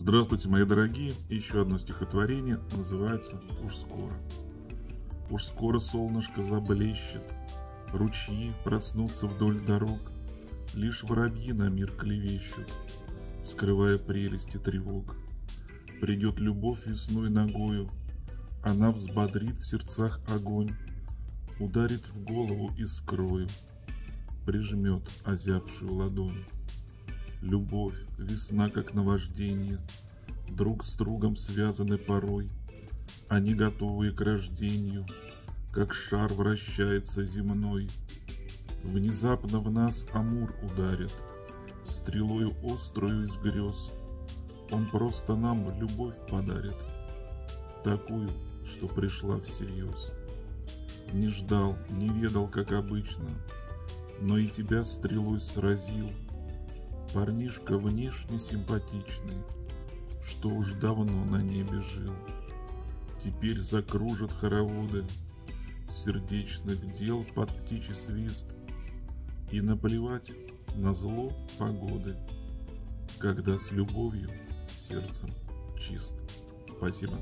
Здравствуйте, мои дорогие! Еще одно стихотворение называется «Уж скоро». Уж скоро солнышко заблещет, Ручьи проснутся вдоль дорог, Лишь воробьи на мир клевещут, Скрывая прелести тревог. Придет любовь весной ногою, Она взбодрит в сердцах огонь, Ударит в голову искрою, Прижмет озябшую ладонь. Любовь, весна как наваждение, Друг с другом связаны порой, Они готовые к рождению, Как шар вращается земной. Внезапно в нас Амур ударит, Стрелою острую из грез. Он просто нам любовь подарит, Такую, что пришла всерьез. Не ждал, не ведал, как обычно, Но и тебя стрелой сразил — Парнишка внешне симпатичный, Что уж давно на небе жил. Теперь закружат хороводы Сердечных дел под птичий свист, И наплевать на зло погоды, Когда с любовью сердцем чист. Спасибо.